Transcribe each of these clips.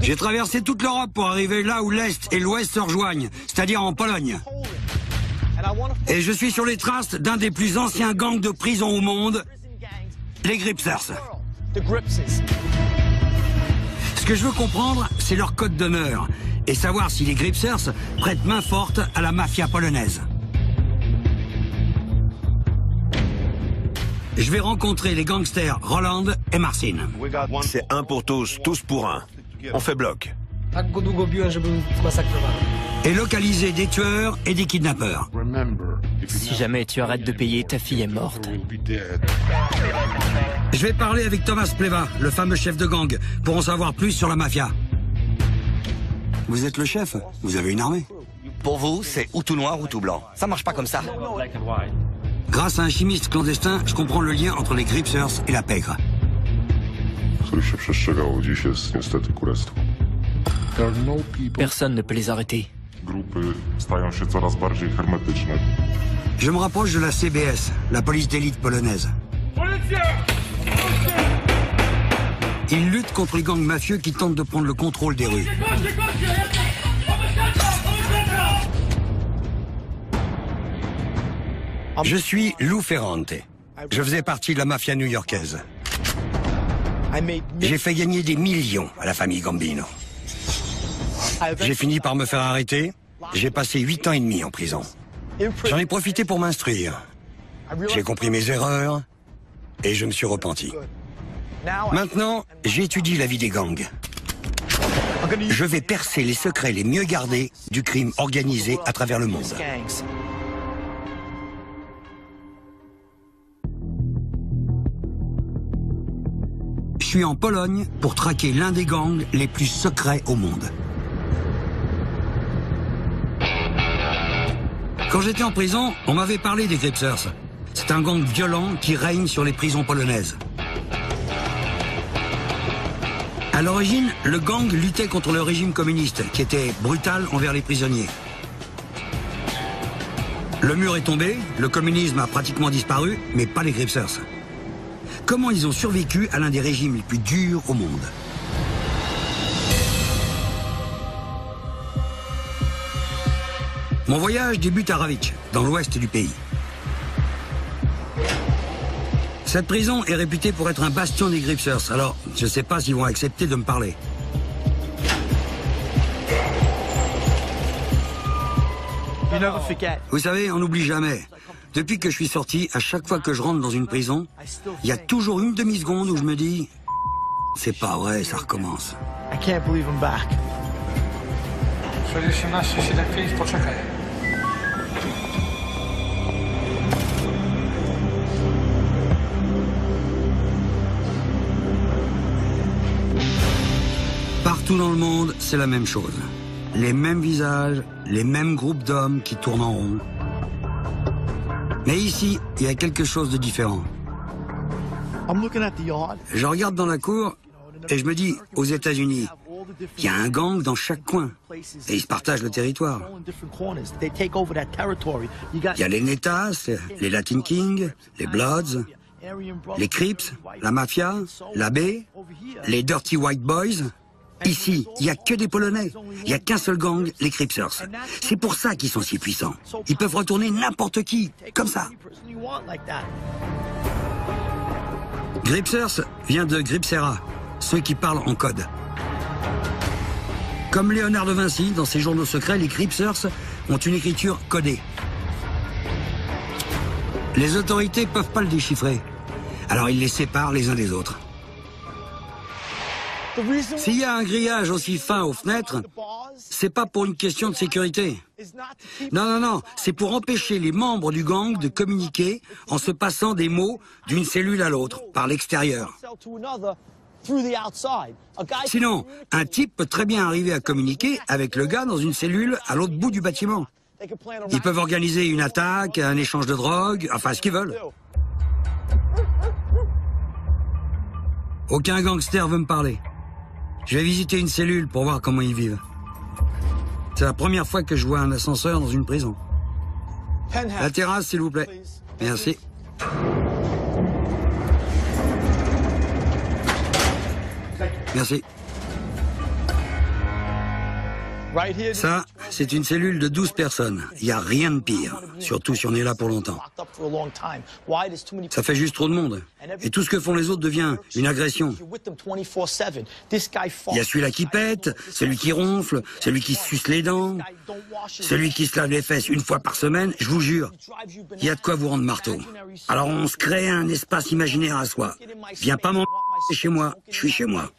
J'ai traversé toute l'Europe pour arriver là où l'Est et l'Ouest se rejoignent, c'est-à-dire en Pologne. Et je suis sur les traces d'un des plus anciens gangs de prison au monde, les Gripsers. Ce que je veux comprendre, c'est leur code d'honneur et savoir si les Gripsers prêtent main forte à la mafia polonaise. Je vais rencontrer les gangsters Roland et Marcin. C'est un pour tous, tous pour un. On fait bloc. Et localiser des tueurs et des kidnappeurs. Si jamais tu arrêtes de payer, ta fille est morte. Je vais parler avec Thomas Pleva, le fameux chef de gang, pour en savoir plus sur la mafia. Vous êtes le chef Vous avez une armée Pour vous, c'est ou tout noir ou tout blanc. Ça marche pas comme ça. Grâce à un chimiste clandestin, je comprends le lien entre les Gripsers et la pègre. Personne ne peut les arrêter. Je me rapproche de la CBS, la police d'élite polonaise. Ils luttent contre les gangs mafieux qui tentent de prendre le contrôle des rues. Je suis Lou Ferrante. Je faisais partie de la mafia new-yorkaise. J'ai fait gagner des millions à la famille Gambino. J'ai fini par me faire arrêter. J'ai passé huit ans et demi en prison. J'en ai profité pour m'instruire. J'ai compris mes erreurs et je me suis repenti. Maintenant, j'étudie la vie des gangs. Je vais percer les secrets les mieux gardés du crime organisé à travers le monde. Suis en Pologne pour traquer l'un des gangs les plus secrets au monde. Quand j'étais en prison, on m'avait parlé des Gripsers. C'est un gang violent qui règne sur les prisons polonaises. À l'origine, le gang luttait contre le régime communiste, qui était brutal envers les prisonniers. Le mur est tombé, le communisme a pratiquement disparu, mais pas les Gripsers. Comment ils ont survécu à l'un des régimes les plus durs au monde Mon voyage débute à Ravitch, dans l'ouest du pays. Cette prison est réputée pour être un bastion des Gripsers, alors je ne sais pas s'ils vont accepter de me parler. Vous savez, on n'oublie jamais. Depuis que je suis sorti, à chaque fois que je rentre dans une prison, il y a toujours une demi-seconde où je me dis c'est pas vrai, ça recommence. Partout dans le monde, c'est la même chose. Les mêmes visages, les mêmes groupes d'hommes qui tournent en rond. Mais ici, il y a quelque chose de différent. Je regarde dans la cour et je me dis, aux États-Unis, il y a un gang dans chaque coin et ils partagent le territoire. Il y a les Netas, les Latin Kings, les Bloods, les Crips, la Mafia, la B, les Dirty White Boys. Ici, il n'y a que des Polonais. Il n'y a qu'un seul gang, les Cripsers. C'est pour ça qu'ils sont si puissants. Ils peuvent retourner n'importe qui, comme ça. Gripsers vient de Gripsera, ceux qui parlent en code. Comme Léonard de Vinci, dans ses journaux secrets, les Gripsers ont une écriture codée. Les autorités peuvent pas le déchiffrer. Alors ils les séparent les uns des autres. S'il y a un grillage aussi fin aux fenêtres, c'est pas pour une question de sécurité. Non, non, non, c'est pour empêcher les membres du gang de communiquer en se passant des mots d'une cellule à l'autre, par l'extérieur. Sinon, un type peut très bien arriver à communiquer avec le gars dans une cellule à l'autre bout du bâtiment. Ils peuvent organiser une attaque, un échange de drogue, enfin ce qu'ils veulent. Aucun gangster veut me parler. Je vais visiter une cellule pour voir comment ils vivent. C'est la première fois que je vois un ascenseur dans une prison. La terrasse, s'il vous plaît. Merci. Merci. Ça, c'est une cellule de 12 personnes. Il n'y a rien de pire, surtout si on est là pour longtemps. Ça fait juste trop de monde. Et tout ce que font les autres devient une agression. Il y a celui-là qui pète, celui qui ronfle, celui qui suce les dents, celui qui se lave les fesses une fois par semaine, je vous jure. Il y a de quoi vous rendre marteau. Alors on se crée un espace imaginaire à soi. Viens pas m'en chez moi, je suis chez moi.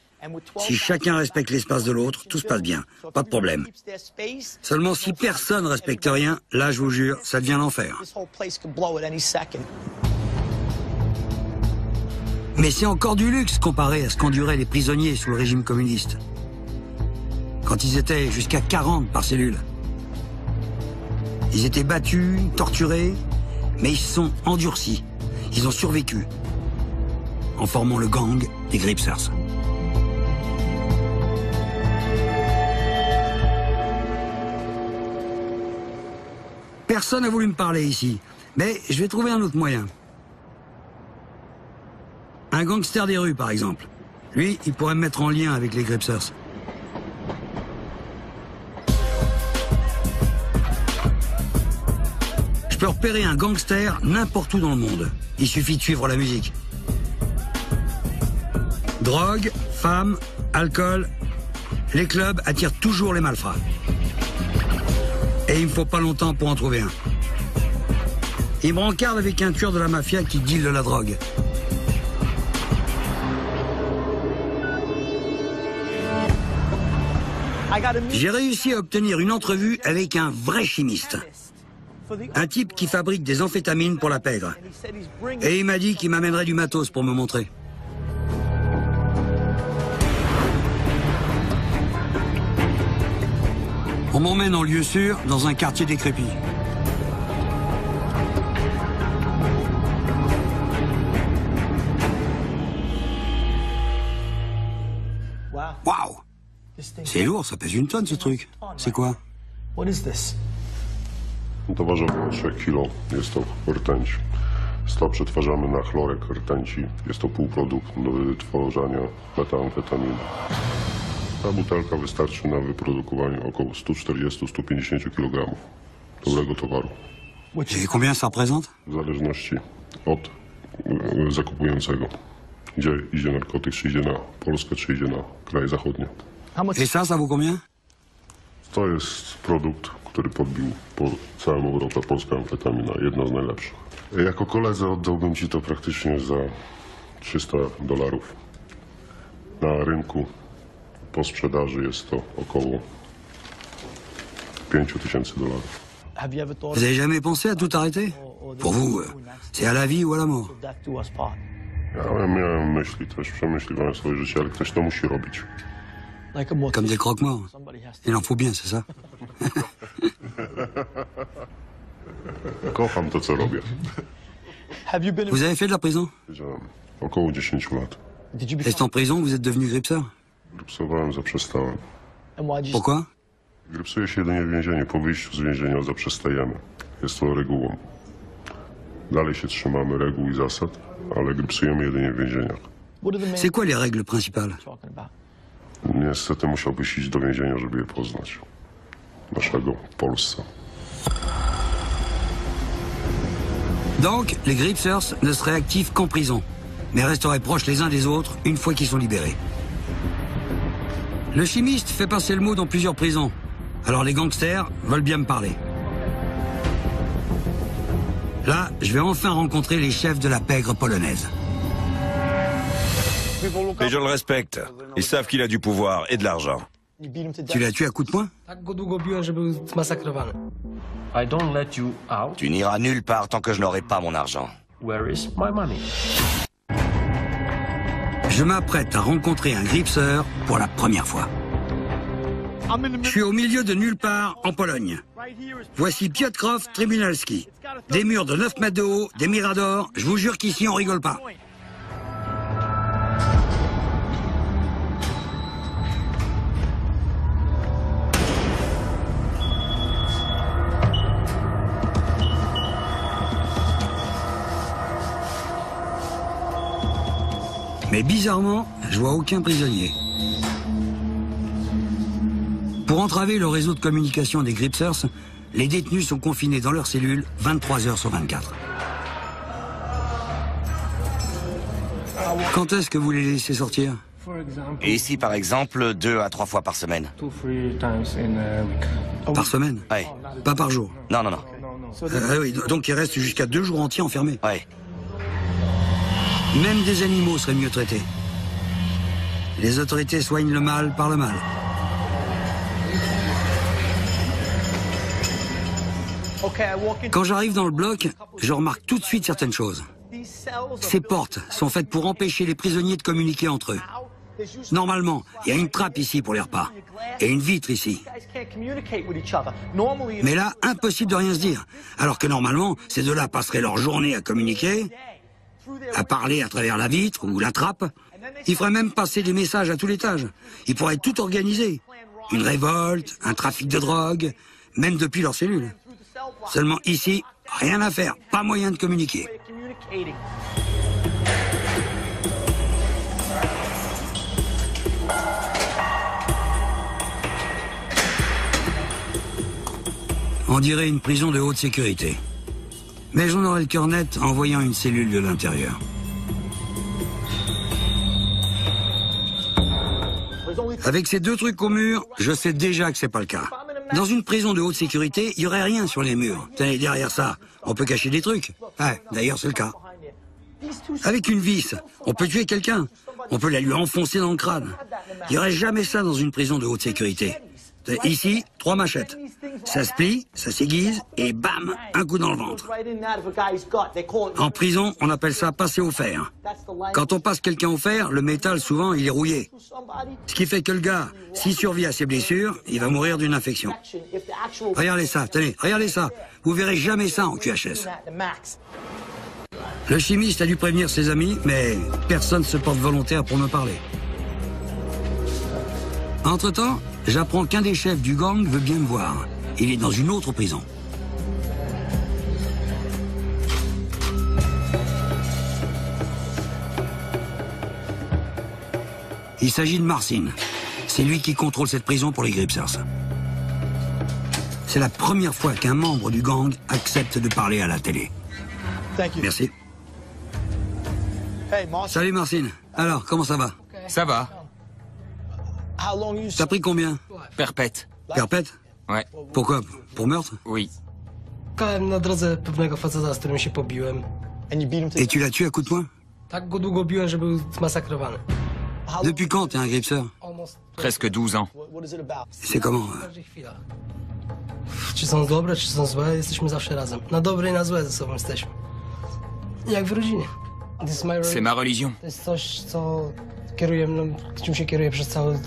Si chacun respecte l'espace de l'autre, tout se passe bien. Pas de problème. Seulement si personne ne respecte rien, là, je vous jure, ça devient l'enfer. Mais c'est encore du luxe comparé à ce qu'enduraient les prisonniers sous le régime communiste. Quand ils étaient jusqu'à 40 par cellule. Ils étaient battus, torturés, mais ils se sont endurcis. Ils ont survécu en formant le gang des Gripsers. Personne n'a voulu me parler ici, mais je vais trouver un autre moyen. Un gangster des rues, par exemple. Lui, il pourrait me mettre en lien avec les Gripsers. Je peux repérer un gangster n'importe où dans le monde. Il suffit de suivre la musique. Drogue, femmes, alcool, les clubs attirent toujours les malfrats. Et il me faut pas longtemps pour en trouver un. Il me rencarde avec un tueur de la mafia qui deal de la drogue. J'ai réussi à obtenir une entrevue avec un vrai chimiste. Un type qui fabrique des amphétamines pour la pègre. Et il m'a dit qu'il m'amènerait du matos pour me montrer. On m'emmène en lieu sûr dans un quartier décrépit. Waouh C'est lourd, ça pèse une tonne ce truc. C'est quoi To waży około 3 kg. Jest to rtęć. To przetwarzamy na chlorek rtęci. Jest to półprodukt do wytworzenia metamfetaminy. Ta butelka wystarczy na wyprodukowanie około 140-150 kg dobrego towaru. Et combien ça représente W zależności od e, zakupującego. Gdzie idzie narkotyk, czy idzie na Polskę, czy idzie na kraje zachodnie. Et ça, ça vaut combien To jest produkt, który podbił po całą Europę polska amfetamina. Jedna z najlepszych. Jako koledze oddałbym ci to praktycznie za 300 dolarów. Na rynku po sprzedaży jest to około 5000 dolarów. Vous avez jamais pensé à tout arrêter? Pour vous, c'est à la vie ou à la mort. Ja miałem myśli też, przemyśliwałem swoje życie, ale ktoś to musi robić. Comme des croque-morts. Il en faut bien, c'est ça? Kocham to, co robię. Vous avez fait de la prison? Wiedziałem około 10 lat. Est en prison, vous êtes devenu gripseur Grypsowałem, zaprzestałem. Pourquoi Grypsuje się jedynie w więzieniu. Po wyjściu z więzienia zaprzestajemy. Jest to regułą. Dalej się trzymamy reguł i zasad, ale grypsujemy jedynie w więzieniach. C'est quoi les règles principales? Niestety musiałbyś iść do więzienia, żeby je poznać. Naszego w Polsce. Donc, les gripsers ne seraient actifs qu'en prison, mais resteraient proches les uns des autres une fois qu'ils sont libérés. Le chimiste fait passer le mot dans plusieurs prisons, alors les gangsters veulent bien me parler. Là, je vais enfin rencontrer les chefs de la pègre polonaise. Les gens le respectent. Ils savent qu'il a du pouvoir et de l'argent. Tu l'as tué à coups de poing? Tu n'iras nulle part tant que je n'aurai pas mon argent. Where is my money? Je m'apprête à rencontrer un gripseur pour la première fois. Je suis au milieu de nulle part en Pologne. Voici Piotrków Tribunalski. Des murs de 9 mètres de haut, des miradors. Je vous jure qu'ici on rigole pas. Mais bizarrement, je vois aucun prisonnier. Pour entraver le réseau de communication des Gripsers, les détenus sont confinés dans leurs cellules 23 heures sur 24. Quand est-ce que vous les laissez sortir? Et ici, par exemple, deux à trois fois par semaine. Par semaine? Ouais. Pas par jour? Non, non, non. Euh, oui, donc ils restent jusqu'à deux jours entiers enfermés. Ouais. Même des animaux seraient mieux traités. Les autorités soignent le mal par le mal. Quand j'arrive dans le bloc, je remarque tout de suite certaines choses. Ces portes sont faites pour empêcher les prisonniers de communiquer entre eux. Normalement, il y a une trappe ici pour les repas. Et une vitre ici. Mais là, impossible de rien se dire. Alors que normalement, ces deux-là passeraient leur journée à communiquer, à parler à travers la vitre ou la trappe. Ils feraient même passer des messages à tout l'étage. Ils pourraient tout organiser. Une révolte, un trafic de drogue, même depuis leur cellule. Seulement ici, rien à faire, pas moyen de communiquer. On dirait une prison de haute sécurité. Mais j'en aurais le cœur net en voyant une cellule de l'intérieur. Avec ces deux trucs au mur, je sais déjà que c'est pas le cas. Dans une prison de haute sécurité, il y aurait rien sur les murs. Tenez, derrière ça, on peut cacher des trucs. Ouais, d'ailleurs, c'est le cas. Avec une vis, on peut tuer quelqu'un. On peut la lui enfoncer dans le crâne. Il n'y aurait jamais ça dans une prison de haute sécurité. Ici, trois machettes. Ça se plie, ça s'aiguise, et bam, un coup dans le ventre. En prison, on appelle ça passer au fer. Quand on passe quelqu'un au fer, le métal, souvent, il est rouillé. Ce qui fait que le gars, s'il survit à ses blessures, il va mourir d'une infection. Regardez ça, tenez, regardez ça. Vous verrez jamais ça en QHS. Le chimiste a dû prévenir ses amis, mais personne se porte volontaire pour me parler. Entre-temps, j'apprends qu'un des chefs du gang veut bien me voir. Il est dans une autre prison. Il s'agit de Marcin. C'est lui qui contrôle cette prison pour les Gripsers. C'est la première fois qu'un membre du gang accepte de parler à la télé. Merci. Salut Marcin. Alors, comment ça va? Ça va. T'as pris combien Perpète. Perpète Ouais. Pourquoi Pour meurtre Oui. Et tu l'as tué à coups de poing. Depuis quand t'es un gripseur Almost Presque 12 ans. C'est comment w każdej chwili. Czy są dobre, czy są złe, jesteśmy zawsze razem. Na dobre i na złe ze sobą jesteśmy. Jak w rodzinie. This is my C'est religion. ma religion. To jest coś, co kieruje mną, czym się kieruję przez cały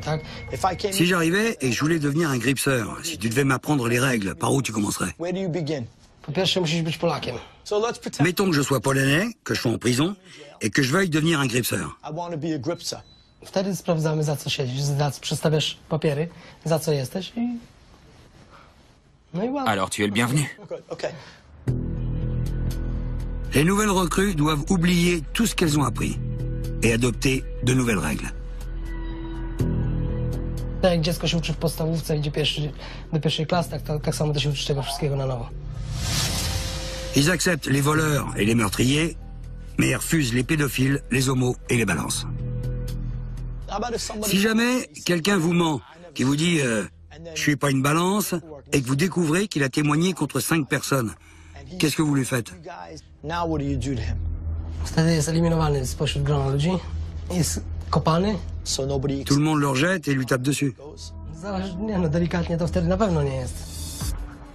tak? Si j'arrivais et je voulais devenir un gripseur, si tu devais m'apprendre les règles, par où tu commencerais? Mettons que je sois polonais, que je sois en prison, et que je veuille devenir un gripseur. I want to be a gripser. Wtedy sprawdzamy, za co siedzisz, za, przedstawiasz papiery, za co jesteś i... No i ładnie. Alors tu es le bienvenu. Okay. Les nouvelles recrues doivent oublier tout ce qu'elles ont appris et adopter de nouvelles règles. Tak jak dziecko się uczy w podstawówce, idzie pierwszy, do pierwszej klasy, tak, tak, tak samo to się uczy tego wszystkiego na nowo. Ils acceptent les voleurs et les meurtriers, mais ils refusent les pédophiles, les homos et les balances. Si jamais quelqu'un vous ment, qui vous dit euh, je suis pas une balance, et que vous découvrez qu'il a témoigné contre cinq personnes, qu'est-ce que vous lui faites? Wtedy jest eliminowany spośród grona ludzi, jest kopany. Tout le monde le rejette et lui tape dessus.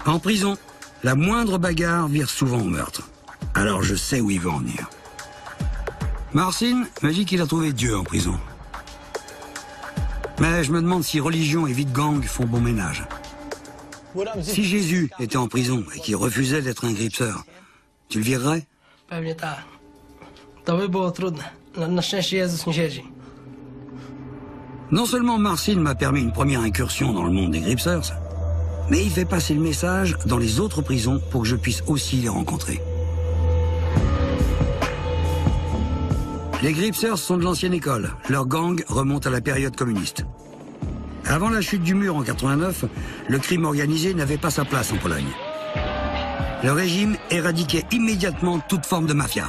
En prison, la moindre bagarre vire souvent au meurtre. Alors je sais où il veut en venir. Marcin m'a dit qu'il a trouvé Dieu en prison. Mais je me demande si religion et vie de gang font bon ménage. Si Jésus était en prison et qu'il refusait d'être un gripseur, tu le virerais Non seulement Marcin m'a permis une première incursion dans le monde des gripseurs, mais il fait passer le message dans les autres prisons pour que je puisse aussi les rencontrer. Les gripseurs sont de l'ancienne école. Leur gang remonte à la période communiste. Avant la chute du mur en 89, le crime organisé n'avait pas sa place en Pologne. Le régime éradiquait immédiatement toute forme de mafia.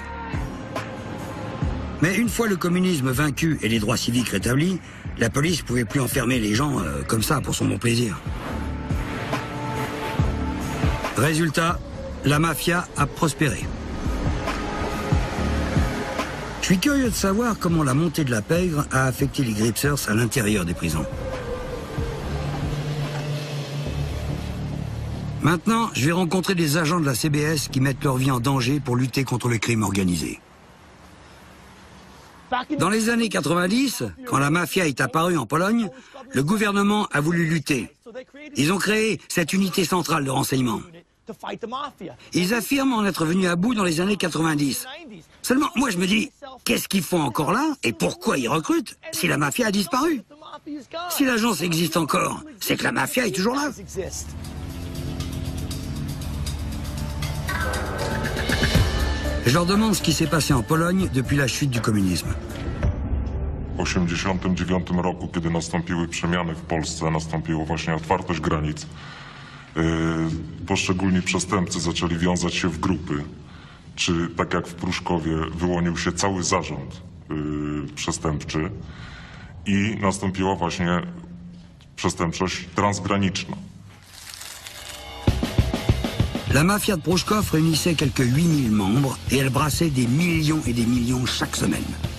Mais une fois le communisme vaincu et les droits civiques rétablis, la police pouvait plus enfermer les gens euh, comme ça pour son bon plaisir. Résultat, la mafia a prospéré. Je suis curieux de savoir comment la montée de la pègre a affecté les gripsers à l'intérieur des prisons. Maintenant, je vais rencontrer des agents de la CBS qui mettent leur vie en danger pour lutter contre le crime organisé. Dans les années 90, quand la mafia est apparue en Pologne, le gouvernement a voulu lutter. Ils ont créé cette unité centrale de renseignement. Ils affirment en être venus à bout dans les années 90. Seulement, moi je me dis, qu'est-ce qu'ils font encore là et pourquoi ils recrutent si la mafia a disparu? Si l'agence existe encore, c'est que la mafia est toujours là. Je leur demande ce qui s'est passé en Pologne depuis la chute du communisme. W 1989 roku, kiedy nastąpiły przemiany w Polsce, nastąpiła właśnie otwartość granic. Yy, Poszczególni przestępcy zaczęli wiązać się w grupy. Czy tak jak w Pruszkowie wyłonił się cały zarząd yy, przestępczy i nastąpiła właśnie przestępczość transgraniczna. La mafia de Prouchkov réunissait quelques 8000 membres et elle brassait des millions et des millions chaque semaine.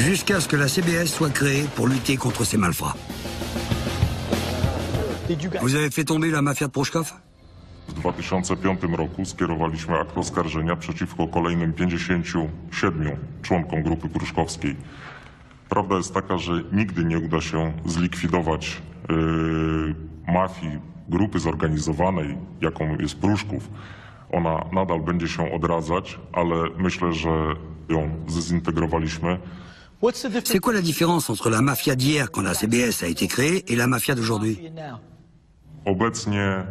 Jusqu'à ce que la CBS soit créée pour lutter contre ces malfrats. Vous avez fait tomber la mafia de Prouchkov W 2005 roku skierowaliśmy akt oskarżenia przeciwko kolejnym 57 członkom grupy pruszkowskiej. Prawda jest taka, że nigdy nie uda się zlikwidować yy, mafii, grupy zorganizowanej, jaką jest Pruszków. Ona nadal będzie się odradzać, ale myślę, że ją zdezintegrowaliśmy. What's the C'est quoi la différence entre la mafia d'hier quand la CBS a été créée et la mafia d'aujourd'hui? Obecnie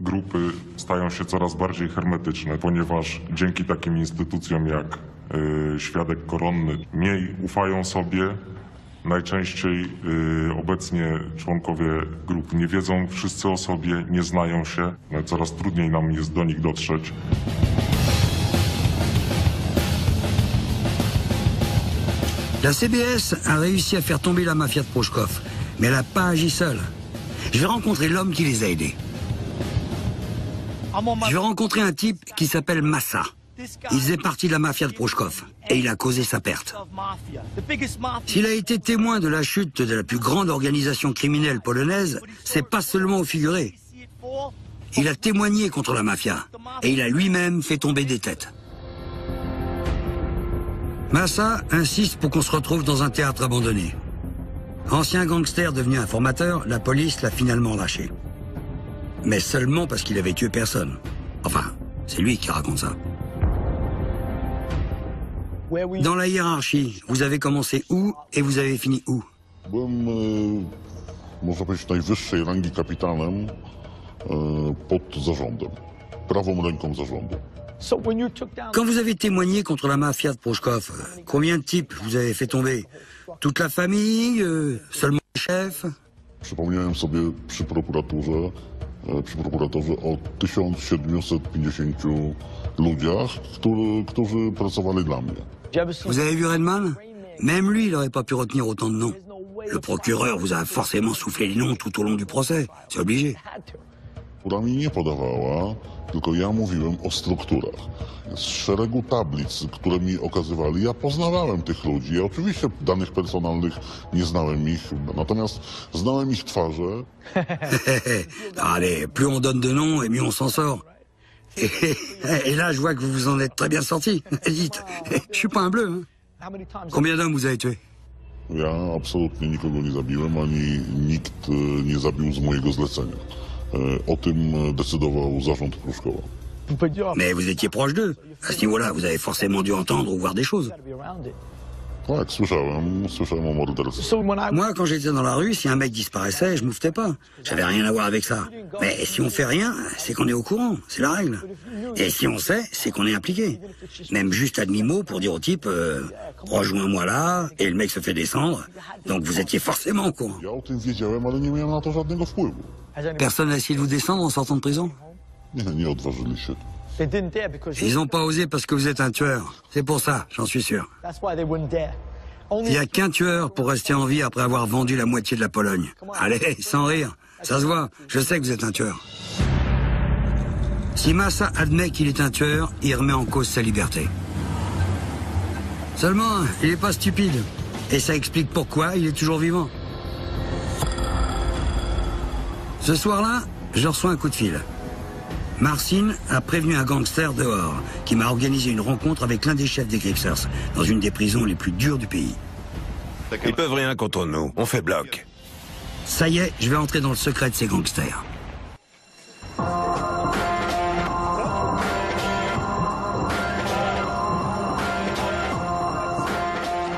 grupy stają się coraz bardziej hermetyczne, ponieważ dzięki takim instytucjom jak y, świadek koronny mniej ufają sobie. Najczęściej y, obecnie członkowie grup nie wiedzą wszyscy o sobie, nie znają się. No, coraz trudniej nam jest do nich dotrzeć. La CBS a réussi à faire tomber la mafia de Prouchkov, mais elle n'a pas agi seule. Je vais rencontrer l'homme qui les a aidés. Je vais rencontrer un type qui s'appelle Massa. Il faisait partie de la mafia de Prouchkov et il a causé sa perte. S'il a été témoin de la chute de la plus grande organisation criminelle polonaise, c'est pas seulement au figuré. Il a témoigné contre la mafia et il a lui-même fait tomber des têtes. Massa insiste pour qu'on se retrouve dans un théâtre abandonné. Ancien gangster devenu informateur, la police l'a finalement lâché. Mais seulement parce qu'il avait tué personne. Enfin, c'est lui qui raconte ça. Dans la hiérarchie, vous avez commencé où et vous avez fini où? Quand vous avez témoigné contre la mafia de Prouchkov, euh, combien de types vous avez fait tomber Toute la famille euh, Seulement le chef Przypomniałem sobie przy prokuraturze, e, przy prokuratorze o 1750 ludziach, który, którzy pracowali dla mnie. Did you ever see Vous avez vu Redman Même lui, il n'aurait pas pu retenir autant de noms. Le procureur vous a forcément soufflé les noms tout au long du procès. C'est obligé. Która mi nie podawała, tylko ja mówiłem o strukturach. Z szeregu tablic, które mi okazywali, ja poznawałem tych ludzi. Ja oczywiście danych personalnych nie znałem ich, natomiast znałem ich twarze. Allez, plus on donne de noms et mieux on s'en sort. Et, et là, je vois que vous vous en êtes très bien sorti. Dites, je suis pas un bleu. hein. Combien d'hommes vous avez tués Ja absolutnie nikogo nie zabiłem, ani nikt e, nie zabił z mojego zlecenia. O tym decydował zarząd Pruszkowa. Mais vous étiez proche d'eux. À ce niveau-là, vous avez forcément dû entendre ou voir des choses. Tak, słyszałem, słyszałem o morderstwie. So when I Moi, quand j'étais dans la rue, si un mec disparaissait, je mouftais pas. J'avais rien à voir avec ça. Mais si on fait rien, c'est qu'on est au courant, c'est la règle. Et si on sait, c'est qu'on est impliqué. Même juste à demi-mot pour dire au type, euh, rejoins-moi là, et le mec se fait descendre. Donc vous étiez forcément au courant. Personne n'a essayé de vous descendre en sortant de prison? Nie, nie odważyli się. Ils ont pas osé parce que vous êtes un tueur. C'est pour ça, j'en suis sûr. Il y a qu'un tueur pour rester en vie après avoir vendu la moitié de la Pologne. Allez, sans rire. Ça se voit, je sais que vous êtes un tueur. Si Massa admet qu'il est un tueur, il remet en cause sa liberté. Seulement, il n'est pas stupide. Et ça explique pourquoi il est toujours vivant. Ce soir-là, je reçois un coup de fil. Marcin a prévenu un gangster dehors qui m'a organisé une rencontre avec l'un des chefs des Gripsers dans une des prisons les plus dures du pays. Ils peuvent rien contre nous. On fait bloc. Ça y est, je vais entrer dans le secret de ces gangsters.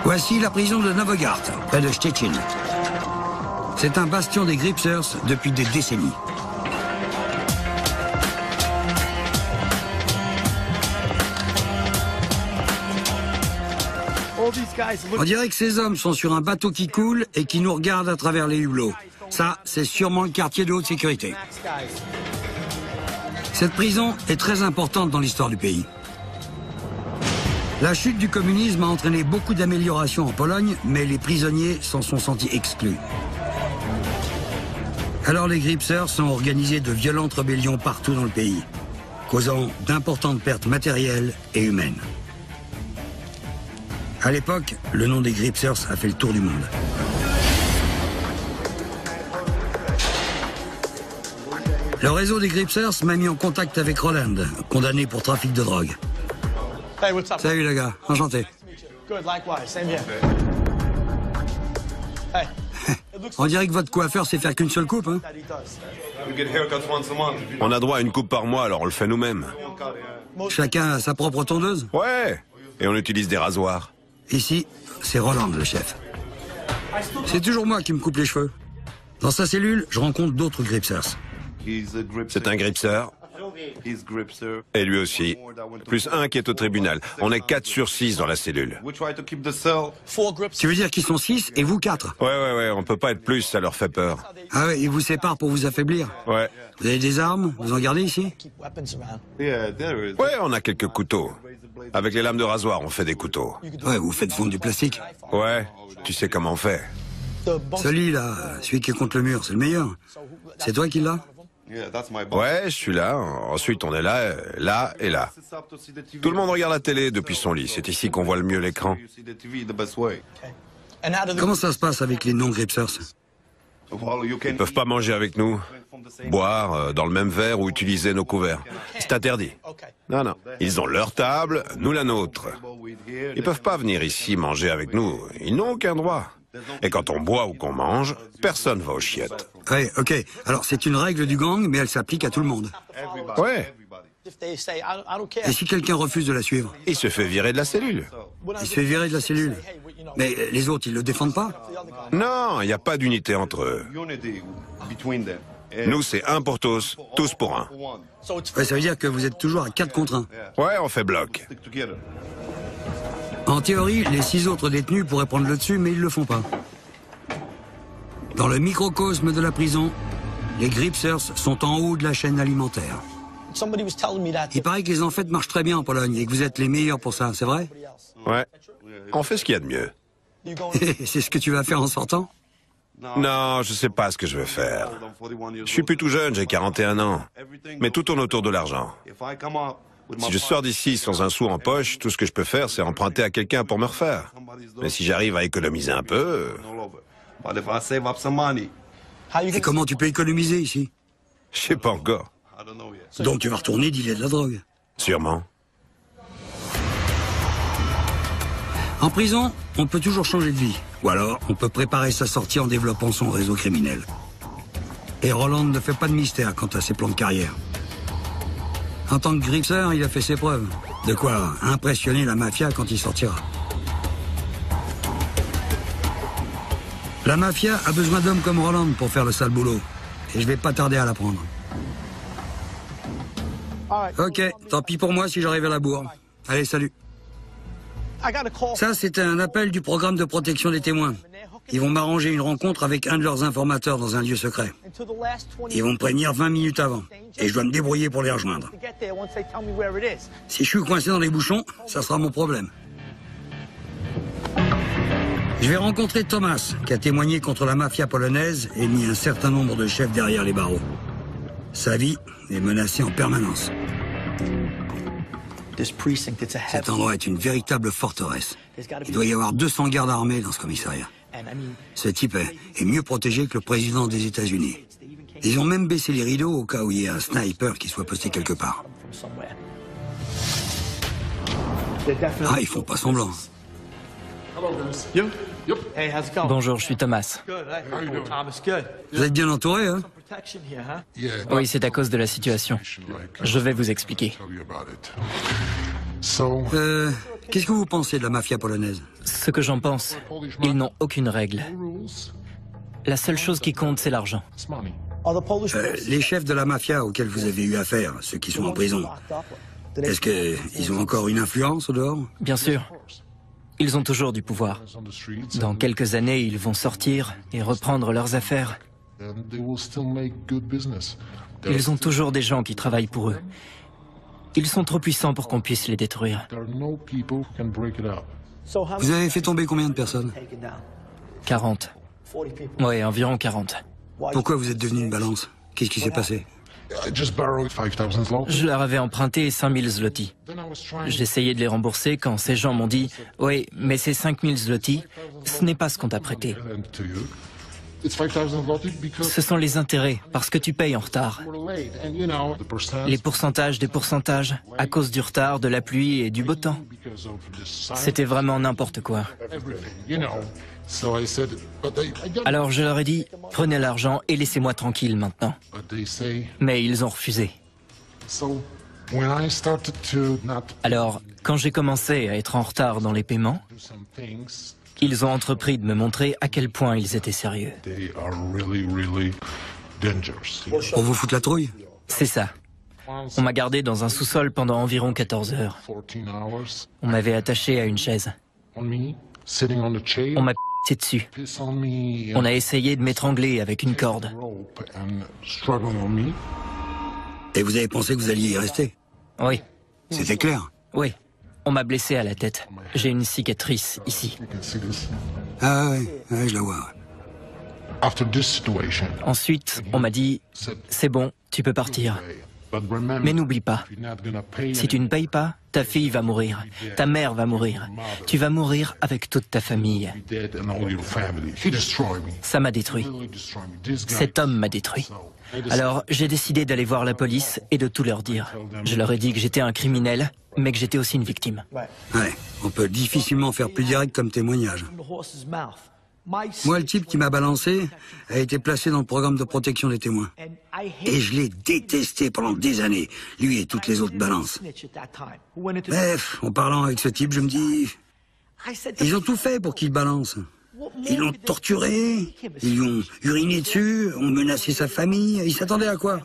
Voici la prison de Novogard, près de Stettin. C'est un bastion des Gripsers depuis des décennies. On dirait que ces hommes sont sur un bateau qui coule et qui nous regardent à travers les hublots. Ça, c'est sûrement le quartier de haute sécurité. Cette prison est très importante dans l'histoire du pays. La chute du communisme a entraîné beaucoup d'améliorations en Pologne, mais les prisonniers s'en sont sentis exclus. Alors les Gripsers ont organisé de violentes rébellions partout dans le pays, causant d'importantes pertes matérielles et humaines. À l'époque, le nom des Gripsers a fait le tour du monde. Le réseau des Gripsers m'a mis en contact avec Roland, condamné pour trafic de drogue. Hey, what's up? Salut les gars, enchanté. Good, likewise. Same here. Hey, On dirait que votre coiffeur sait faire qu'une seule coupe, hein. On a droit à une coupe par mois, alors on le fait nous-mêmes. Chacun a sa propre tondeuse. Ouais. Et on utilise des rasoirs. Ici, c'est Roland le chef. C'est toujours moi qui me coupe les cheveux. Dans sa cellule, je rencontre d'autres Gripsers. C'est un gripseur. Et lui aussi. Plus un qui est au tribunal. On est 4 sur 6 dans la cellule. Tu veux dire qu'ils sont six et vous quatre? Ouais, ouais, ouais, on peut pas être plus, ça leur fait peur. Ah ouais, ils vous séparent pour vous affaiblir? Ouais. Vous avez des armes? Vous en gardez ici? Ouais, on a quelques couteaux. Avec les lames de rasoir, on fait des couteaux. Ouais, vous faites fondre du plastique. Ouais, tu sais comment on fait. Celui-là, celui qui est contre le mur, c'est le meilleur. C'est toi qui l'as? Ouais, je suis là. Ensuite, on est là, là et là. Tout le monde regarde la télé depuis son lit. C'est ici qu'on voit le mieux l'écran. Comment ça se passe avec les non-Gripsers Ils peuvent pas manger avec nous, boire euh, dans le même verre ou utiliser nos couverts. C'est interdit. Non, non. Ils ont leur table, nous la nôtre. Ils peuvent pas venir ici manger avec nous. Ils n'ont aucun droit. Et quand on boit ou qu'on mange, personne va aux chiottes. Ouais, ok. Alors c'est une règle du gang, mais elle s'applique à tout le monde. Ouais. If they say, I don't, I don't care. Et si quelqu'un refuse de la suivre? Il se fait virer de la cellule. Il se fait virer de la cellule. Mais les autres, ils le défendent pas? Non, il n'y a pas d'unité entre eux. Nous, c'est un pour tous, tous pour un. Ouais, ça veut dire que vous êtes toujours à 4 contre 1. Ouais, on fait bloc. En théorie, les six autres détenus pourraient prendre le dessus, mais ils le font pas. Dans le microcosme de la prison, les Gripsers sont en haut de la chaîne alimentaire. somebody was telling me that. Il paraît que les enfêtes marchent très bien en Pologne et que vous êtes les meilleurs pour ça, c'est vrai Ouais. On fait ce qu'il y a de mieux. C'est ce que tu vas faire en sortant Non, je sais pas ce que je vais faire. Je suis plus tout jeune, j'ai 41 ans. Mais tout tourne autour de l'argent. Si je sors d'ici sans un sou en poche, tout ce que je peux faire, c'est emprunter à quelqu'un pour me refaire. Mais si j'arrive à économiser un peu, Et gonna? comment tu peux économiser ici je sais pas encore. Donc tu vas retourner dealer de la drogue. Sûrement. En prison, on peut toujours changer de vie. Ou alors, on peut préparer sa sortie en développant son réseau criminel. Et Roland ne fait pas de mystère quant à ses plans de carrière. En tant que gripseur, il a fait ses preuves. De quoi impressionner la mafia quand il sortira. La mafia a besoin d'hommes comme Roland pour faire le sale boulot. Et je vais pas tarder à l'apprendre. Ok, tant pis pour moi si j'arrive à la bourre. Allez, salut. Ça, c'était un appel du programme de protection des témoins. Ils vont m'arranger une rencontre avec un de leurs informateurs dans un lieu secret. Until the last 20 Ils vont me prévenir 20 minutes avant. Et je dois me débrouiller pour les rejoindre. Si je suis coincé dans les bouchons, ça sera mon problème. Je vais rencontrer Thomas, qui a témoigné contre la mafia polonaise et mis un certain nombre de chefs derrière les barreaux. Sa vie est menacée en permanence. Cet endroit est une véritable forteresse. Il doit y avoir 200 gardes armés dans ce commissariat. Ce type est, mieux protégé que le président des États-Unis. Ils ont même baissé les rideaux au cas où il y ait un sniper qui soit posté quelque part. Ah, ils font pas semblant. Bonjour, je suis Thomas. Vous êtes bien entouré, hein? Oui, c'est à cause de la situation. Je vais vous expliquer. Euh, qu'est-ce que vous pensez de la mafia polonaise? Ce que j'en pense, ils n'ont aucune règle. rules, La seule chose qui compte, c'est l'argent. it's money. Are the Polish Euh, Les chefs de la mafia auxquels vous avez eu affaire, ceux qui sont en prison, est-ce qu'ils ont encore une influence au dehors? Bien sûr, ils ont toujours du pouvoir. Dans quelques années, ils vont sortir et reprendre leurs affaires. and they will still make good business. Ils ont toujours des gens qui travaillent pour eux. Ils sont trop puissants pour qu'on puisse les détruire. There are no people who can break it up. So how Vous avez fait tomber combien de personnes taken down? 40. 40 people. Ouais, environ 40. Why Pourquoi vous êtes devenu une balance? Qu'est-ce qui s'est passé? I just borrowed 5,000 zlotys. Je leur avais emprunté 5000 zloty. J'essayais de les rembourser quand ces gens m'ont dit « Oui, mais ces 5000 zloty, ce n'est pas ce qu'on t'a prêté. Ce sont les intérêts, parce que tu payes en retard. Les pourcentages des pourcentages, à cause du retard, de la pluie et du beau temps. C'était vraiment n'importe quoi. Alors je leur ai dit « Prenez l'argent et laissez-moi tranquille maintenant. But they say, » Mais ils ont refusé. Alors, quand j'ai commencé à être en retard dans les paiements, ils ont entrepris de me montrer à quel point ils étaient sérieux. they are really, really dangerous. Pour vous foutre la trouille? C'est ça. On m'a gardé dans un sous-sol pendant environ 14 heures. 14 hours On m'avait attaché à une chaise. on on On m'a pissé dessus. on On a essayé de m'étrangler avec une corde. on. Et vous avez pensé que vous alliez y rester? Oui, C'était clair? oui. On m'a blessé à la tête. J'ai une cicatrice ici. Ah ouais, ouais, je la vois. Ensuite, on m'a dit c'est bon, tu peux partir. Mais n'oublie pas, si tu ne payes pas, ta fille va mourir, ta mère va mourir, tu vas mourir avec toute ta famille. Ça m'a détruit. Cet homme m'a détruit. Alors, j'ai décidé d'aller voir la police et de tout leur dire. Je leur ai dit que j'étais un criminel, mais que j'étais aussi une victime. Ouais, on peut difficilement faire plus direct comme témoignage. Moi, le type qui m'a balancé a été placé dans le programme de protection des témoins. Et je l'ai détesté pendant des années, lui et toutes les autres balances. Bref, en parlant avec ce type, je me dis, ils ont tout fait pour qu'il balance. Ils l'ont torturé, ils lui ont uriné dessus, ont menacé sa famille, ils s'attendaient à quoi?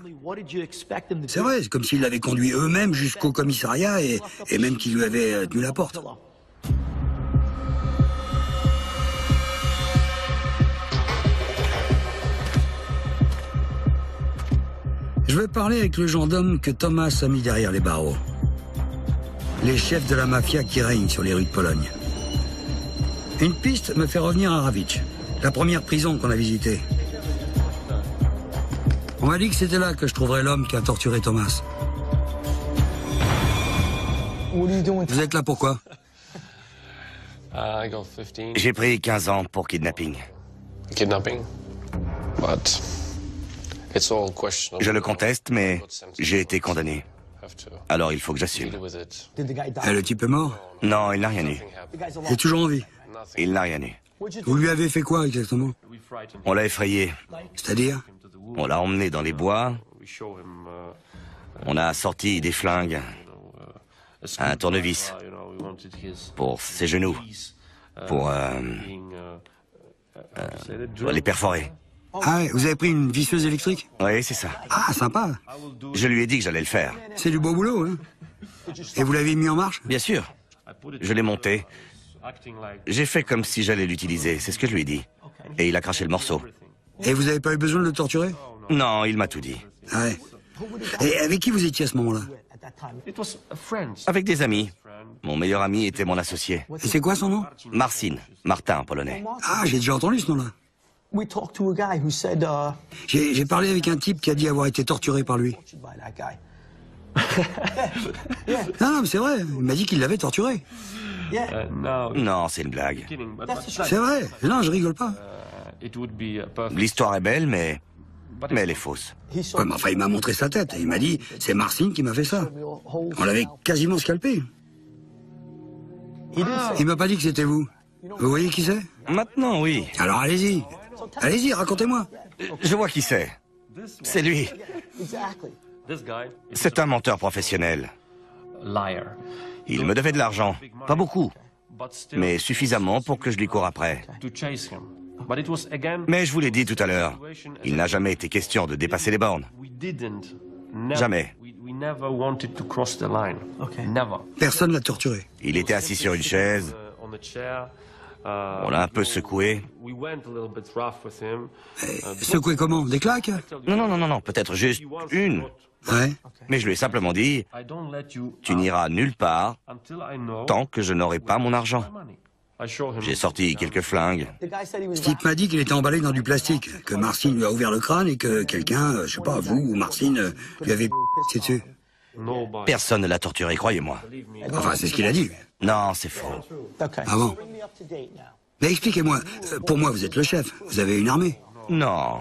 C'est vrai, c'est comme s'ils l'avaient conduit eux-mêmes jusqu'au commissariat et, même qu'ils lui avaient tenu la porte. Je vais parler avec le gendarme que Thomas a mis derrière les barreaux. Les chefs de la mafia qui règnent sur les rues de Pologne. Une piste me fait revenir à Ravitch, la première prison qu'on a visitée. On m'a dit que c'était là que je trouverais l'homme qui a torturé Thomas. What are you doing? Vous êtes là pourquoi I got 15 J'ai pris 15 ans pour kidnapping. kidnapping, questionable. Je le conteste, mais j'ai été condamné. Alors il faut que j'assume. Eh, Le type est mort? Non, il n'a rien eu. Il est toujours en vie. Il n'a rien eu. Vous lui avez fait quoi exactement? On l'a effrayé. C'est-à-dire? On l'a emmené dans les bois. We show him uh, On a sorti des flingues a un tournevis uh, pour ses genoux, uh, pour euh, uh, euh, les perforer. Ah ouais, vous avez pris une visseuse électrique Oui, c'est ça. Ah, sympa. Je lui ai dit que j'allais le faire. C'est du beau boulot, hein Et vous l'avez mis en marche Bien sûr. Je l'ai monté. J'ai fait comme si j'allais l'utiliser, c'est ce que je lui ai dit. Et il a craché le morceau. Et vous avez pas eu besoin de le torturer Non, il m'a tout dit. Ah ouais. Et avec qui vous étiez à ce moment-là Avec des amis. Mon meilleur ami était mon associé. Et c'est quoi son nom Marcin, Martin en polonais. Ah, j'ai déjà entendu ce nom-là. We talked to a guy who said, uh, J'ai parlé avec un type qui a dit avoir été torturé par lui. Non, non, mais c'est vrai. Il m'a dit qu'il l'avait torturé. Yeah. Non, c'est une blague. C'est vrai. Non, je rigole pas. L'histoire est belle, mais... Mais elle est fausse. Ouais, mais enfin, il m'a montré sa tête et il m'a dit, c'est Marcine qui m'a fait ça. On l'avait quasiment scalpé. Say. Il m'a pas dit que c'était vous. Vous voyez qui c'est? Maintenant, oui. Alors allez-y. Allez-y, racontez-moi. Je vois qui c'est. C'est lui. Exactly. C'est un menteur professionnel. liar. Il me devait de l'argent. Pas beaucoup, mais suffisamment pour que je lui cours après. to chase him. But it was again Mais je vous l'ai dit tout à l'heure, il n'a jamais été question de dépasser les bornes. Jamais. We, we never wanted to cross the line. Okay. Never. Personne l'a torturé. Il était assis sur une chaise, on a chair. Uh, on l'a un peu secoué. we went a little bit rough with him. Secoué comment Des claques Non, non, non, non, non, peut-être juste une. Ouais. Mais je lui ai simplement dit, I don't let you tu n'iras nulle part until I know tant que je n'aurai pas mon argent. my money. I show him J'ai sorti quelques flingues. Type m'a dit qu'il était emballé dans du plastique, que Marcine lui a ouvert le crâne et que quelqu'un, euh, je sais pas, vous ou Marcine, euh, lui avait pissé dessus. Personne ne l'a torturé, croyez-moi. Enfin, c'est ce qu'il a dit. Non, c'est faux. Okay. Ah bon. Mais expliquez-moi, euh, pour moi, vous êtes le chef. Vous avez une armée. Non.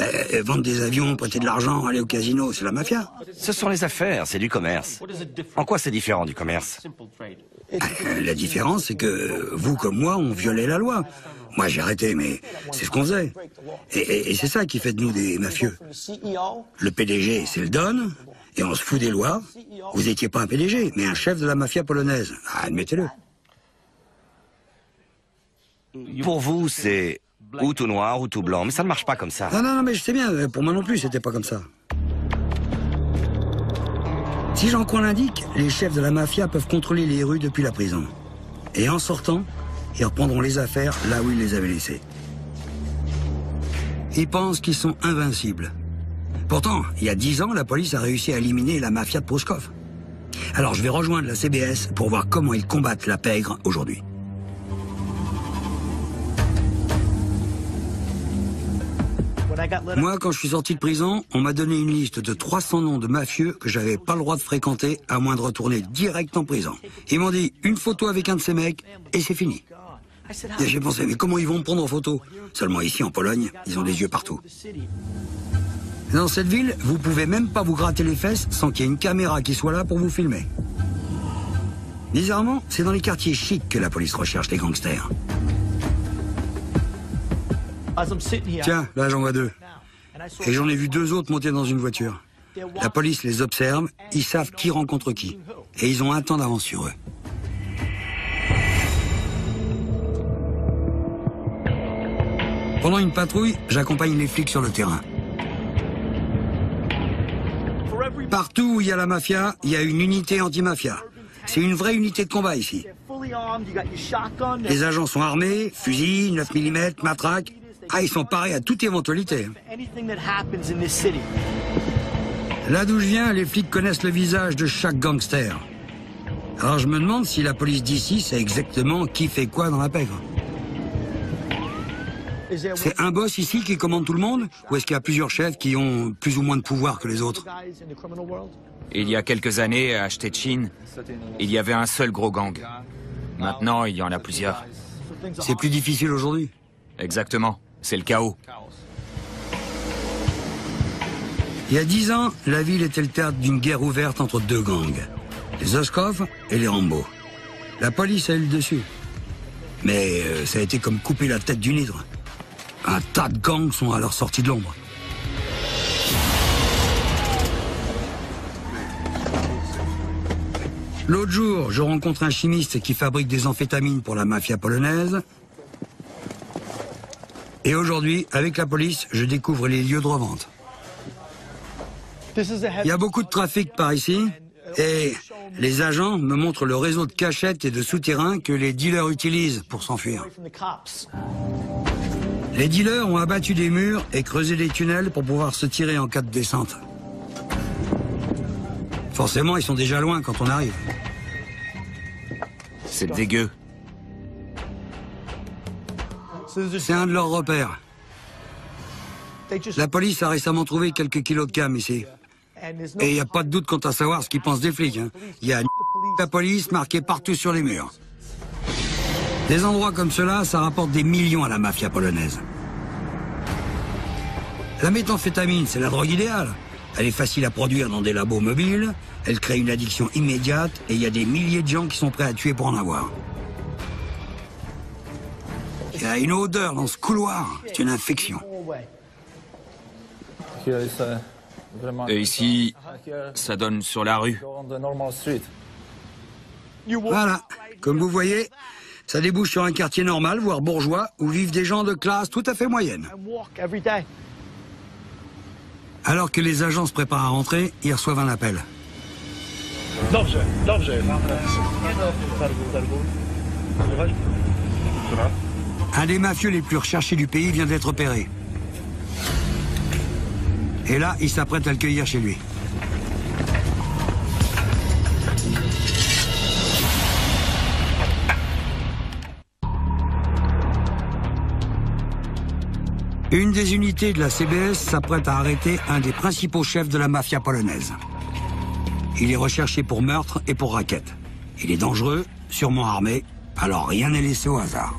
Euh, euh, vendre des avions, prêter de l'argent, aller au casino, c'est la mafia. ce sont les affaires, c'est du commerce. En quoi c'est différent du commerce? Euh, La différence, c'est que vous comme moi, on violait la loi. Moi, j'ai arrêté, mais c'est ce qu'on faisait. Et, et- et c'est ça qui fait de nous des mafieux. Le PDG, c'est le Don, et on se fout des lois. Vous étiez pas un PDG, mais un chef de la mafia polonaise. Ah, admettez-le. Pour vous, c'est ou tout noir ou tout blanc, mais ça ne marche pas comme ça. Non, non, non, mais je sais bien, pour moi non plus, c'était pas comme ça. Si Jean Coin l'indique, les chefs de la mafia peuvent contrôler les rues depuis la prison. Et en sortant, ils reprendront les affaires là où ils les avaient laissées. Ils pensent qu'ils sont invincibles. Pourtant, il y a dix ans, la police a réussi à éliminer la mafia de Proskov. Alors je vais rejoindre la CBS pour voir comment ils combattent la pègre aujourd'hui. Moi, quand je suis sorti de prison, on m'a donné une liste de 300 noms de mafieux que j'avais pas le droit de fréquenter à moins de retourner direct en prison. Ils m'ont dit une photo avec un de ces mecs et c'est fini. Said, Et j'ai pensé, mais comment ils vont me prendre en photo Seulement ici en Pologne, ils ont des yeux partout. Dans cette ville, vous pouvez même pas vous gratter les fesses sans qu'il y ait une caméra qui soit là pour vous filmer. Bizarrement, c'est dans les quartiers chics que la police recherche les gangsters. Tiens, là j'en vois deux. Et j'en ai vu deux autres monter dans une voiture. La police les observe, ils savent qui rencontre qui. Et ils ont un temps d'avance sur eux. Pendant une patrouille, j'accompagne les flics sur le terrain. Partout où il y a la mafia, il y a une unité anti-mafia. C'est une vraie unité de combat ici. Les agents sont armés, fusils, 9 mm, matraques. Ah, ils sont parés à toute éventualité. Là d'où je viens, les flics connaissent le visage de chaque gangster. Alors je me demande si la police d'ici sait exactement qui fait quoi dans la pègre. C'est un boss ici qui commande tout le monde Ou est-ce qu'il y a plusieurs chefs qui ont plus ou moins de pouvoir que les autres? Il y a quelques années, à Stettin, il y avait un seul gros gang. Maintenant, il y en a plusieurs. C'est plus difficile aujourd'hui Exactement. C'est le chaos. Il y a dix ans, la ville était le théâtre d'une guerre ouverte entre deux gangs. Les Oskov et les Rambo. La police a eu le dessus. Mais euh, ça a été comme couper la tête d'une hydre. Un tas de gangs sont alors sortis de l'ombre. L'autre jour, je rencontre un chimiste qui fabrique des amphétamines pour la mafia polonaise. Et aujourd'hui, avec la police, je découvre les lieux de revente. Il y a beaucoup de trafic par ici et les agents me montrent le réseau de cachettes et de souterrains que les dealers utilisent pour s'enfuir. Les dealers ont abattu des murs et creusé des tunnels pour pouvoir se tirer en cas de descente. Forcément, ils sont déjà loin quand on arrive. C'est dégueu. C'est un de leurs repères. La police a récemment trouvé quelques kilos de cam ici. Et il n'y a pas de doute quant à savoir ce qu'ils pensent des flics. hein. Il y a la police marquée partout sur les murs. Des endroits comme cela, ça rapporte des millions à la mafia polonaise. La méthamphétamine, c'est la drogue idéale. Elle est facile à produire dans des labos mobiles, elle crée une addiction immédiate et il y a des milliers de gens qui sont prêts à tuer pour en avoir. Il y a une odeur dans ce couloir, c'est une infection. Et ici, ça donne sur la rue. Voilà, comme vous voyez, ça débouche sur un quartier normal, voire bourgeois, où vivent des gens de classe tout à fait moyenne. Alors que les agents se préparent à rentrer, ils reçoivent un appel. Un des mafieux les plus recherchés du pays vient d'être opéré. Et là, il s'apprête à le cueillir chez lui. Une des unités de la CBS s'apprête à arrêter un des principaux chefs de la mafia polonaise. Il est recherché pour meurtre et pour raquette. Il est dangereux, sûrement armé, alors rien n'est laissé au hasard.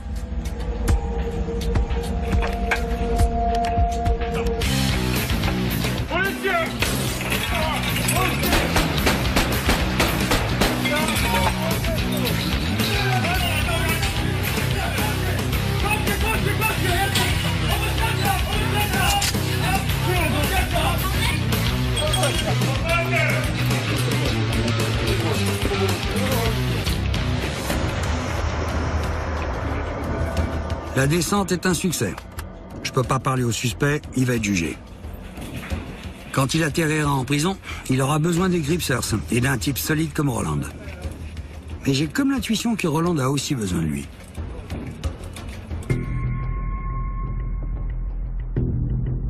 La descente est un succès. Je peux pas parler au suspect, il va être jugé. Quand il atterrira en prison, il aura besoin des Gripsers et d'un type solide comme Roland. Mais j'ai comme l'intuition que Roland a aussi besoin de lui.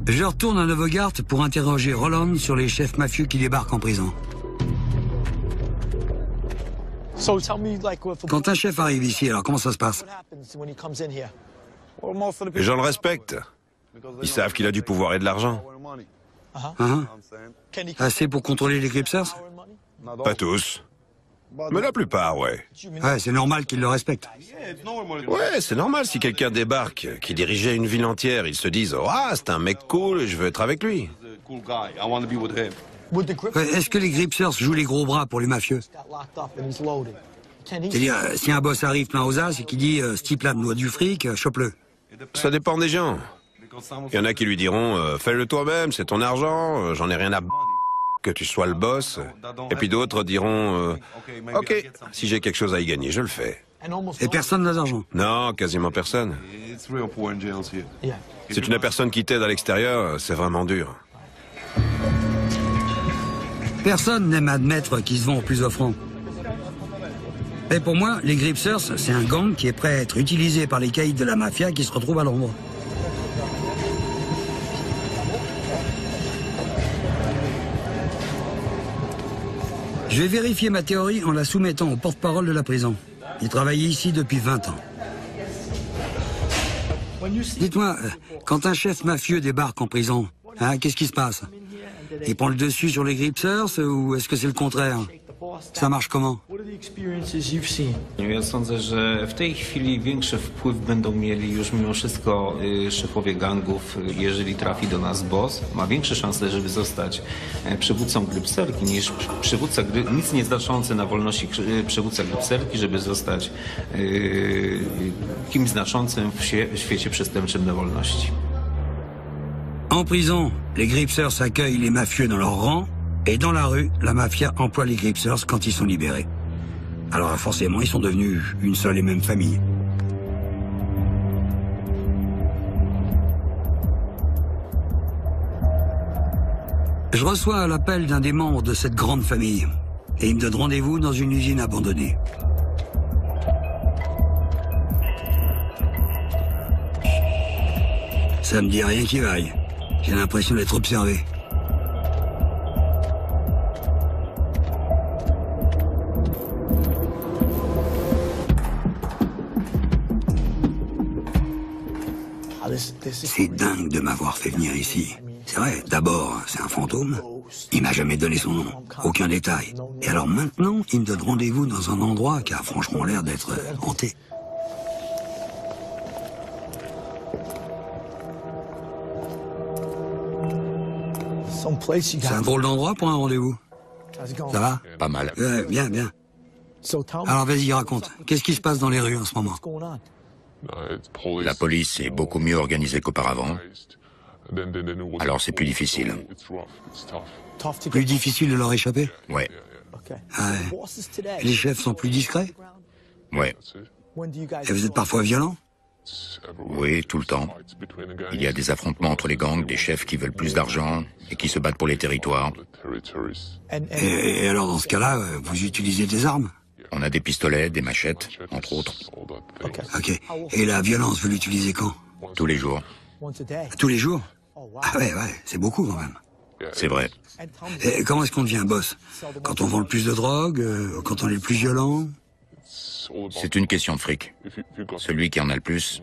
Je retourne à Novogart pour interroger Roland sur les chefs mafieux qui débarquent en prison. Quand un chef arrive ici, alors comment ça se passe? Les gens le respectent. Ils savent qu'il a du pouvoir et de l'argent. Hein Assez pour contrôler les Gripsers Pas tous. Mais la plupart, ouais. Ouais, c'est normal qu'ils le respectent. Ouais, c'est normal si quelqu'un débarque, qui dirigeait une ville entière, ils se disent « Ah, c'est un mec cool, je veux être avec lui Est-ce que les Gripsers jouent les gros bras pour les mafieux? C'est-à-dire, euh, si un boss arrive plein aux as et qui dit euh, ce type-là me doit du fric, euh, chope-le. ». Ça dépend des gens. Il y en a qui lui diront euh, Fais-le toi-même, c'est ton argent, euh, j'en ai rien à b... que tu sois le boss. » Et puis d'autres diront euh, Ok, si j'ai quelque chose à y gagner, je le fais. Et personne n'a d'argent. Non, quasiment personne. Si tu n'as personne qui t'aide à l'extérieur, c'est vraiment dur. Personne n'aime admettre qu'ils se vont au plus offrant. Mais pour moi, les Gripsers, c'est un gang qui est prêt à être utilisé par les caïds de la mafia qui se retrouvent à l'ombre. Je vais vérifier ma théorie en la soumettant au porte-parole de la prison. Il travaillait ici depuis 20 ans. Dites-moi, euh, quand un chef mafieux débarque en prison, hein, qu'est-ce qui se passe? Il prend le dessus sur les Gripsers ou est-ce que c'est le contraire? Experiences you've seen? Ja sądzę, że w tej chwili większy wpływ będą mieli już mimo wszystko y, szefowie gangów. Jeżeli trafi do nas boss, ma większe szanse, żeby zostać e, przywódcą grypserki niż przy- przywódca gry, nic nie znaczący na wolności krzy- przywódca grypserki, żeby zostać y, kimś znaczącym w, świecie przestępczym na wolności. En prison, les Gripsers accueillent les mafieux dans leur rang, Et dans la rue, la mafia emploie les Gripsers quand ils sont libérés. Alors forcément, ils sont devenus une seule et même famille. Je reçois l'appel d'un des membres de cette grande famille et il me donne rendez-vous dans une usine abandonnée. Ça me dit rien qui vaille. J'ai l'impression d'être observé. C'est dingue de m'avoir fait venir ici. C'est vrai, d'abord, c'est un fantôme. Il m'a jamais donné son nom, aucun détail. Et alors maintenant, il me donne rendez-vous dans un endroit qui a franchement l'air d'être hanté. C'est un drôle d'endroit pour un rendez-vous. Ça va Pas mal. Bien, bien. Alors vas-y, raconte. Qu'est-ce qui se passe dans les rues en ce moment? La police est beaucoup mieux organisée qu'auparavant. Alors c'est plus difficile. Plus difficile de leur échapper? Ouais, Ah ouais. Les chefs sont plus discrets? Ouais. Et vous êtes parfois violents? Oui, tout le temps. Il y a des affrontements entre les gangs, des chefs qui veulent plus d'argent et qui se battent pour les territoires. et, et alors dans ce cas-là, euh, vous utilisez des armes? On a des pistolets, des machettes, entre autres. Ok. Et la violence, vous l'utilisez quand? Tous les jours. Tous les jours? Ah ouais, ouais, c'est beaucoup quand même. C'est vrai. Et comment est-ce qu'on devient boss? Quand on vend le plus de drogue euh, Quand on est le plus violent? C'est une question de fric. Celui qui en a le plus,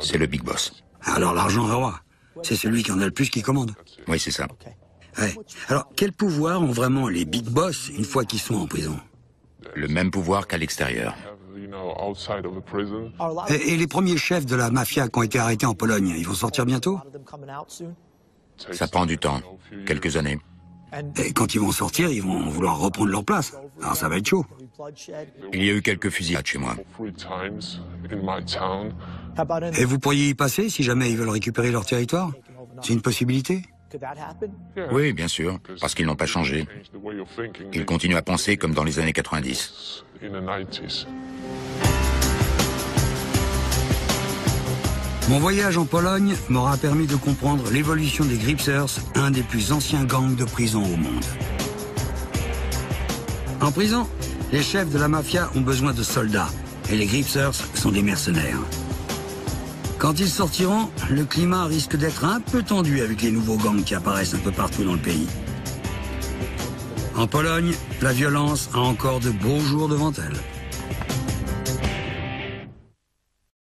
c'est le big boss. Alors l'argent est roi. C'est celui qui en a le plus qui commande. Oui, c'est ça. Ouais. Alors, quel pouvoir ont vraiment les big boss une fois qu'ils sont en prison? Le même pouvoir qu'à l'extérieur. et, et les premiers chefs de la mafia qui ont été arrêtés en Pologne, ils vont sortir bientôt? Ça prend du temps, quelques années. Et quand ils vont sortir, ils vont vouloir reprendre leur place. Alors ça va être chaud. Il y a eu quelques fusillades chez moi. Et vous pourriez y passer si jamais ils veulent récupérer leur territoire? C'est une possibilité? Oui, bien sûr, parce qu'ils n'ont pas changé. Ils continuent à penser comme dans les années 90. Mon voyage en Pologne m'aura permis de comprendre l'évolution des Gripsers, un des plus anciens gangs de prison au monde. En prison, les chefs de la mafia ont besoin de soldats et les Gripsers sont des mercenaires. Quand ils sortiront, le climat risque d'être un peu tendu avec les nouveaux gangs qui apparaissent un peu partout dans le pays. En Pologne, la violence a encore de beaux jours devant elle.